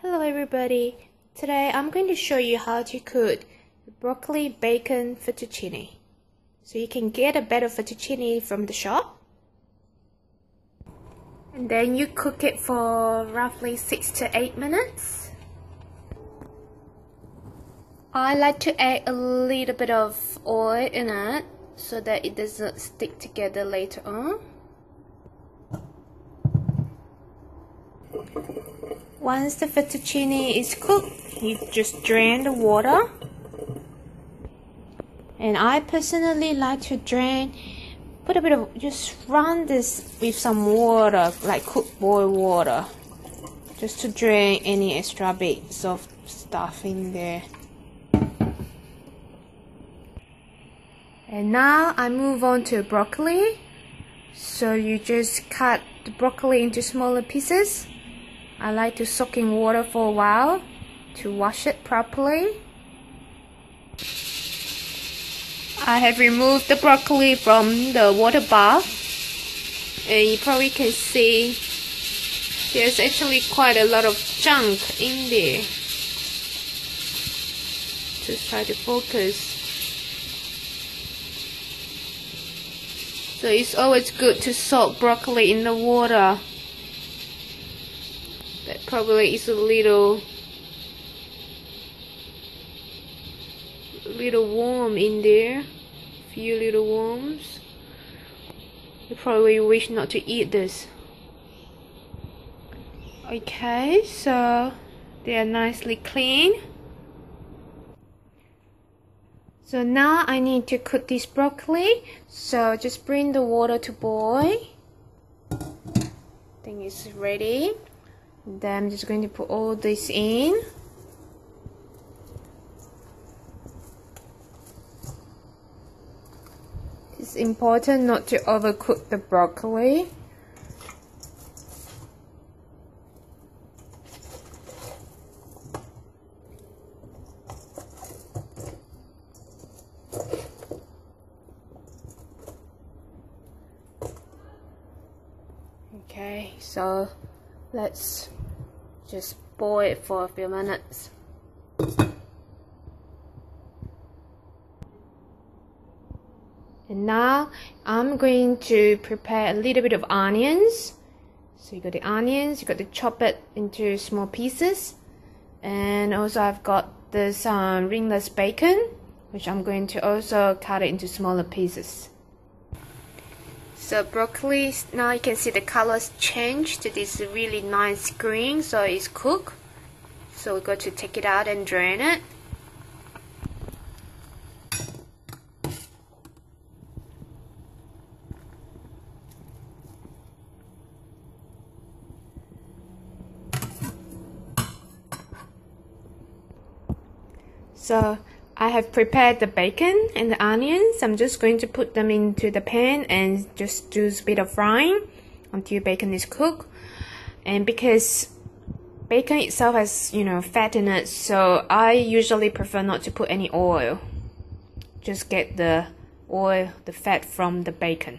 Hello everybody. Today I'm going to show you how to cook broccoli bacon fettuccine. So you can get a better fettuccine from the shop. And then you cook it for roughly 6 to 8 minutes. I like to add a little bit of oil in it so that it doesn't stick together later on. Once the fettuccine is cooked, you just drain the water. And I personally like to drain, put a bit of, just run this with some water, like cooked boiled water. Just to drain any extra bits of stuff in there. And now I move on to broccoli. So you just cut the broccoli into smaller pieces. I like to soak in water for a while to wash it properly. I have removed the broccoli from the water bath and you probably can see there's actually quite a lot of junk in there. Just try to focus. So it's always good to soak broccoli in the water probably is a little little warm in there. Few little worms. You probably wish not to eat this. Okay so they are nicely clean. So now I need to cook this broccoli. So just bring the water to boil. I think it's ready then I'm just going to put all this in. It's important not to overcook the broccoli. Okay so let's just boil it for a few minutes. And now I'm going to prepare a little bit of onions. So you got the onions, you got to chop it into small pieces. And also I've got this um, rindless bacon, which I'm going to also cut it into smaller pieces. So broccoli, now you can see the colors change to this really nice green, so it's cooked. So we're going to take it out and drain it. So I have prepared the bacon and the onions. I'm just going to put them into the pan and just do a bit of frying until bacon is cooked. And because bacon itself has, you know, fat in it, so I usually prefer not to put any oil. Just get the oil, the fat from the bacon.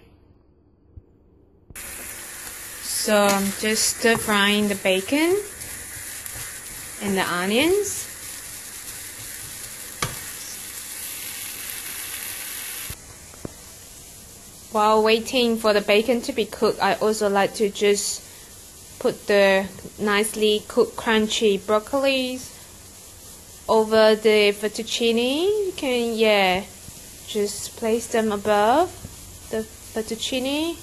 So I'm just stir frying the bacon and the onions. While waiting for the bacon to be cooked, I also like to just put the nicely cooked crunchy broccolis over the fettuccine. You can, yeah, just place them above the fettuccine.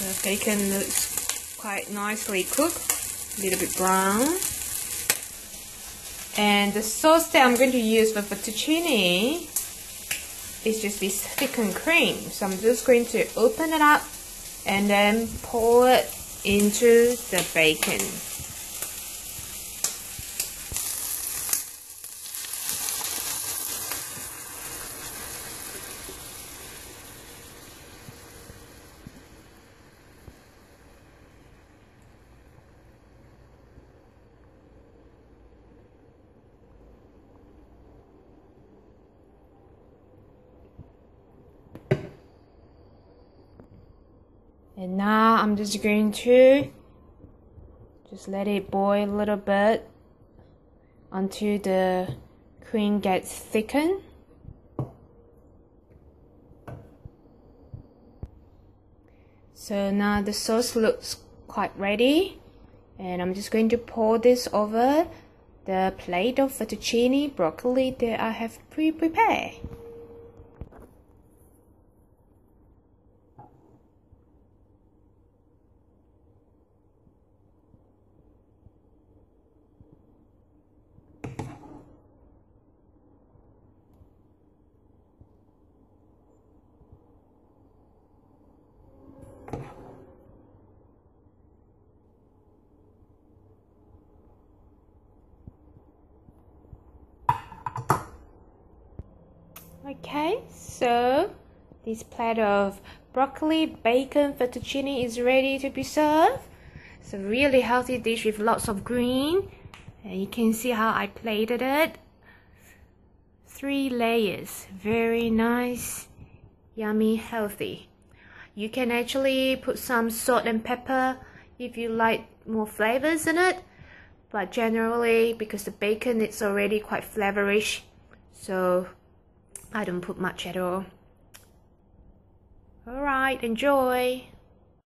The bacon looks quite nicely cooked, a little bit brown. And the sauce that I'm going to use for the fettuccine is just this thickened cream. So I'm just going to open it up and then pour it into the bacon. And now I'm just going to just let it boil a little bit until the cream gets thickened. So now the sauce looks quite ready and I'm just going to pour this over the plate of fettuccine broccoli that I have pre-prepared. Okay, so this plate of broccoli bacon fettuccine is ready to be served. It's a really healthy dish with lots of green. And you can see how I plated it. Three layers, very nice, yummy, healthy. You can actually put some salt and pepper if you like more flavors in it. But generally, because the bacon is already quite flavorish, so I don't put much at all. Alright, enjoy!